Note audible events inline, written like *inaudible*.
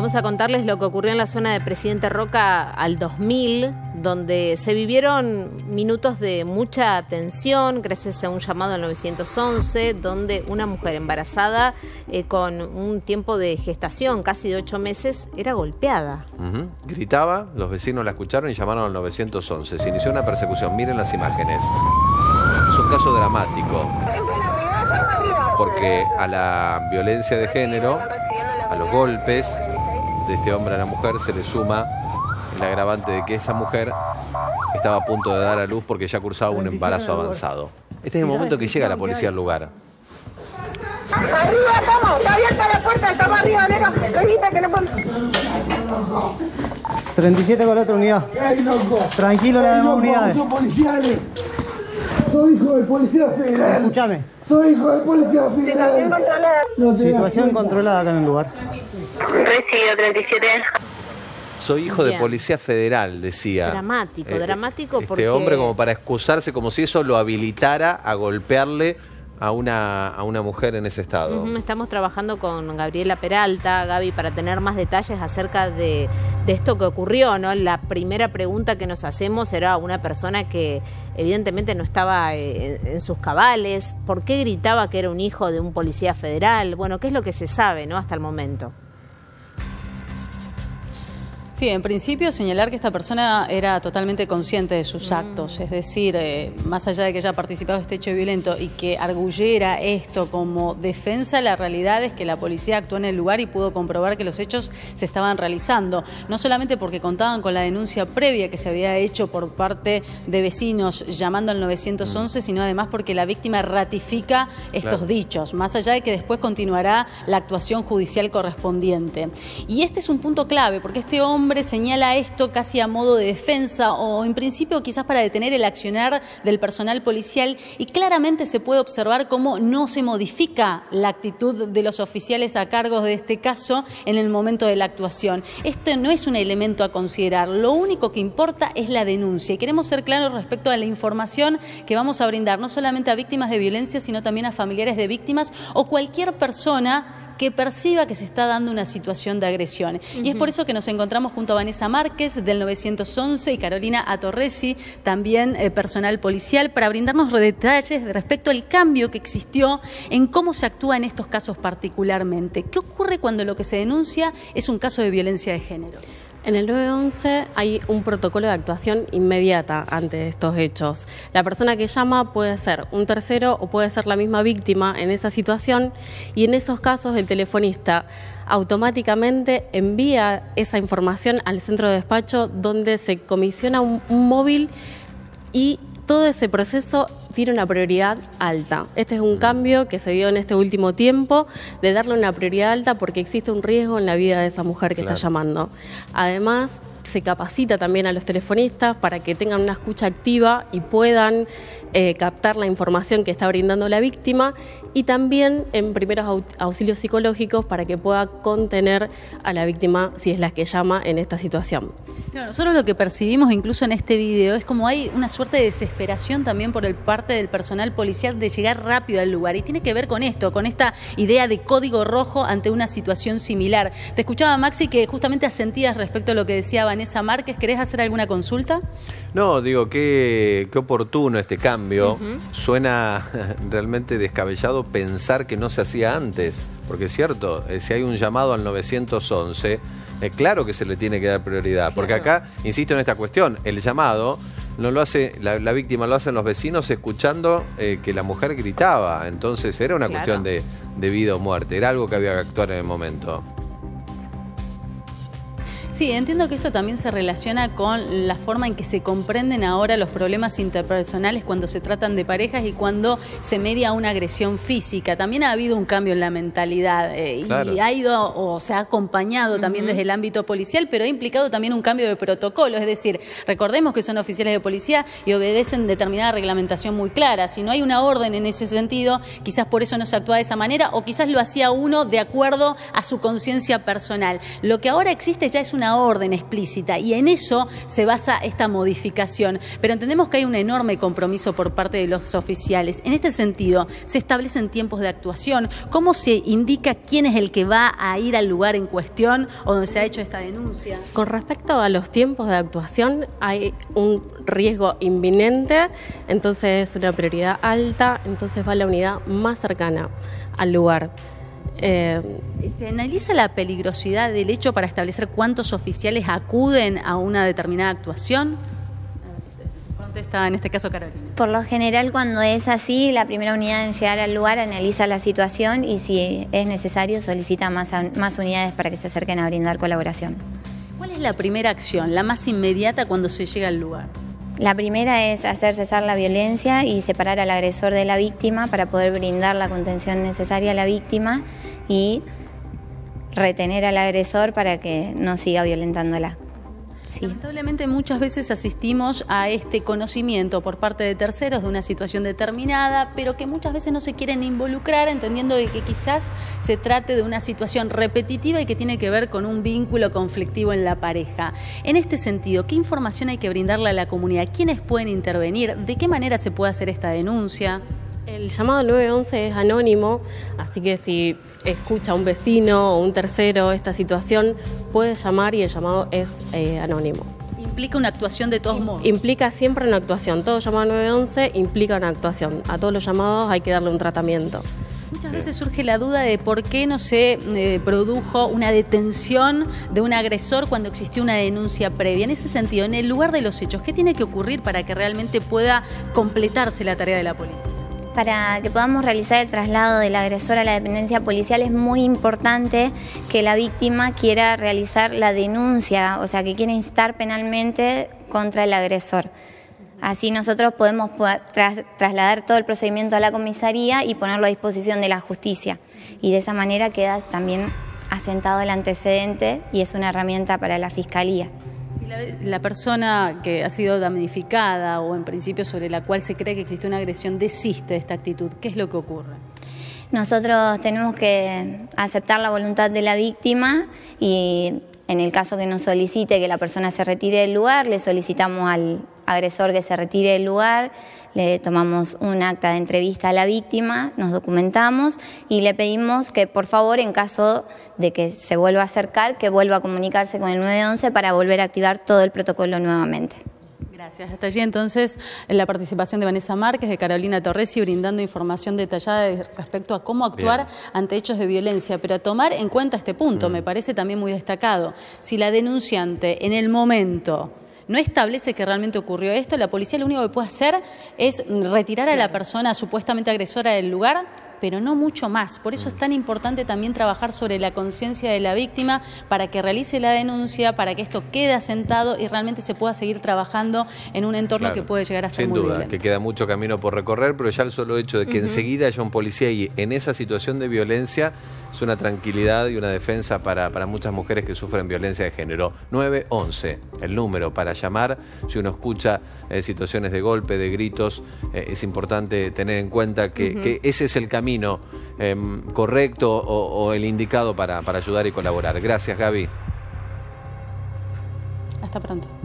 Vamos a contarles lo que ocurrió en la zona de Presidente Roca al 2000, donde se vivieron minutos de mucha tensión, gracias a un llamado al 911, donde una mujer embarazada eh, con un tiempo de gestación, casi de ocho meses, era golpeada. Gritaba, los vecinos la escucharon y llamaron al 911. Se inició una persecución. Miren las imágenes. Es un caso dramático. Porque a la violencia de género, a los golpes de este hombre a la mujer, se le suma el agravante de que esa mujer estaba a punto de dar a luz porque ya cursaba un embarazo avanzado. Este es el momento que llega la policía al lugar. Arriba estamos, está abierta la puerta, estamos arriba. Revista que no podemos. 37 con la otra unidad. Tranquilo, las ¡Ey, demás unidades. ¡Son policiales! ¡Soy hijo de policía federal! Escúchame. ¡Soy hijo de policía Situación federal! controlada. No te das Situación controlada acá en el lugar. Recibido 37. Soy hijo de policía federal, decía. Dramático, Eh, dramático Este porque- hombre como para excusarse, como si eso lo habilitara a golpearle a una, a una mujer en ese estado. Estamos trabajando con Gabriela Peralta, Gaby, para tener más detalles acerca de, de esto que ocurrió, ¿no? La primera pregunta que nos hacemos era una persona que evidentemente no estaba eh, en, en sus cabales. ¿Por qué gritaba que era un hijo de un policía federal? Bueno, ¿qué es lo que se sabe, ¿no? Hasta el momento. Sí, en principio señalar que esta persona era totalmente consciente de sus actos, es decir, eh, más allá de que haya participado de este hecho violento y que arguyera esto como defensa, la realidad es que la policía actuó en el lugar y pudo comprobar que los hechos se estaban realizando, no solamente porque contaban con la denuncia previa que se había hecho por parte de vecinos llamando al 911, sino además porque la víctima ratifica estos Claro. dichos, más allá de que después continuará la actuación judicial correspondiente. Y este es un punto clave, porque este hombre señala esto casi a modo de defensa o en principio quizás para detener el accionar del personal policial y claramente se puede observar cómo no se modifica la actitud de los oficiales a cargo de este caso en el momento de la actuación. Esto no es un elemento a considerar, lo único que importa es la denuncia y queremos ser claros respecto a la información que vamos a brindar no solamente a víctimas de violencia, sino también a familiares de víctimas o cualquier persona que perciba que se está dando una situación de agresión. Y es por eso que nos encontramos junto a Vanessa Márquez del 911 y Carolina Atorresi, también eh, personal policial, para brindarnos detalles respecto al cambio que existió en cómo se actúa en estos casos particularmente. ¿Qué ocurre cuando lo que se denuncia es un caso de violencia de género? En el 911 hay un protocolo de actuación inmediata ante estos hechos. La persona que llama puede ser un tercero o puede ser la misma víctima en esa situación y en esos casos el telefonista automáticamente envía esa información al centro de despacho donde se comisiona un, un móvil y todo ese proceso tiene una prioridad alta. Este es un cambio que se dio en este último tiempo de darle una prioridad alta porque existe un riesgo en la vida de esa mujer que Claro. está llamando. Además, se capacita también a los telefonistas para que tengan una escucha activa y puedan eh, captar la información que está brindando la víctima y también en primeros au- auxilios psicológicos para que pueda contener a la víctima si es la que llama en esta situación. Claro, nosotros lo que percibimos incluso en este video es como hay una suerte de desesperación también por el parte del personal policial de llegar rápido al lugar y tiene que ver con esto, con esta idea de código rojo ante una situación similar. Te escuchaba Maxi que justamente asentías respecto a lo que decía Vanessa Márquez, ¿querés hacer alguna consulta? No, digo, qué, qué oportuno este cambio. Suena *laughs* realmente descabellado pensar que no se hacía antes. Porque es cierto, eh, si hay un llamado al 911, eh, claro que se le tiene que dar prioridad. Porque acá, insisto en esta cuestión, el llamado no lo hace, la, la víctima lo hacen los vecinos escuchando eh, que la mujer gritaba. Entonces era una Claro. cuestión de, de vida o muerte. Era algo que había que actuar en el momento. Sí, entiendo que esto también se relaciona con la forma en que se comprenden ahora los problemas interpersonales cuando se tratan de parejas y cuando se media una agresión física. También ha habido un cambio en la mentalidad eh, Claro. y ha ido o se ha acompañado también desde el ámbito policial, pero ha implicado también un cambio de protocolo. Es decir, recordemos que son oficiales de policía y obedecen determinada reglamentación muy clara. Si no hay una orden en ese sentido, quizás por eso no se actúa de esa manera o quizás lo hacía uno de acuerdo a su conciencia personal. Lo que ahora existe ya es una orden explícita y en eso se basa esta modificación. Pero entendemos que hay un enorme compromiso por parte de los oficiales. En este sentido, se establecen tiempos de actuación, cómo se indica quién es el que va a ir al lugar en cuestión o donde se ha hecho esta denuncia. Con respecto a los tiempos de actuación, hay un riesgo inminente, entonces es una prioridad alta, entonces va la unidad más cercana al lugar. Eh, ¿Se analiza la peligrosidad del hecho para establecer cuántos oficiales acuden a una determinada actuación? Contesta en este caso Carolina. Por lo general, cuando es así, la primera unidad en llegar al lugar analiza la situación y si es necesario solicita más, más unidades para que se acerquen a brindar colaboración. ¿Cuál es la primera acción, la más inmediata cuando se llega al lugar? La primera es hacer cesar la violencia y separar al agresor de la víctima para poder brindar la contención necesaria a la víctima y retener al agresor para que no siga violentándola. Sí. Lamentablemente muchas veces asistimos a este conocimiento por parte de terceros de una situación determinada, pero que muchas veces no se quieren involucrar entendiendo de que quizás se trate de una situación repetitiva y que tiene que ver con un vínculo conflictivo en la pareja. En este sentido, ¿qué información hay que brindarle a la comunidad? ¿Quiénes pueden intervenir? ¿De qué manera se puede hacer esta denuncia? El llamado 911 es anónimo, así que si escucha un vecino o un tercero esta situación, puede llamar y el llamado es eh, anónimo. Implica una actuación de todos modos. Implica siempre una actuación. Todo llamado 911 implica una actuación. A todos los llamados hay que darle un tratamiento. Muchas veces surge la duda de por qué no se eh, produjo una detención de un agresor cuando existió una denuncia previa. En ese sentido, en el lugar de los hechos, ¿qué tiene que ocurrir para que realmente pueda completarse la tarea de la policía? Para que podamos realizar el traslado del agresor a la dependencia policial es muy importante que la víctima quiera realizar la denuncia, o sea, que quiera instar penalmente contra el agresor. Así nosotros podemos trasladar todo el procedimiento a la comisaría y ponerlo a disposición de la justicia. Y de esa manera queda también asentado el antecedente y es una herramienta para la fiscalía la, persona que ha sido damnificada o en principio sobre la cual se cree que existe una agresión desiste de esta actitud, ¿qué es lo que ocurre? Nosotros tenemos que aceptar la voluntad de la víctima y en el caso que nos solicite que la persona se retire del lugar, le solicitamos al agresor que se retire del lugar, le tomamos un acta de entrevista a la víctima, nos documentamos y le pedimos que por favor en caso de que se vuelva a acercar, que vuelva a comunicarse con el 911 para volver a activar todo el protocolo nuevamente. Gracias. Hasta allí entonces la participación de Vanessa Márquez, de Carolina Torresi, brindando información detallada respecto a cómo actuar ante hechos de violencia, pero a tomar en cuenta este punto, mm. me parece también muy destacado. Si la denunciante en el momento no establece que realmente ocurrió esto, la policía lo único que puede hacer es retirar a la persona supuestamente agresora del lugar pero no mucho más. Por eso es tan importante también trabajar sobre la conciencia de la víctima para que realice la denuncia, para que esto quede asentado y realmente se pueda seguir trabajando en un entorno que puede llegar a ser Sin duda, que queda mucho camino por recorrer, pero ya el solo hecho de que enseguida haya un policía y en esa situación de violencia una tranquilidad y una defensa para, muchas mujeres que sufren violencia de género. 911, el número para llamar. Si uno escucha eh, situaciones de golpe, de gritos, eh, es importante tener en cuenta que, ese es el camino em, correcto o, o, el indicado para, para ayudar y colaborar. Gracias, Gaby. Hasta pronto.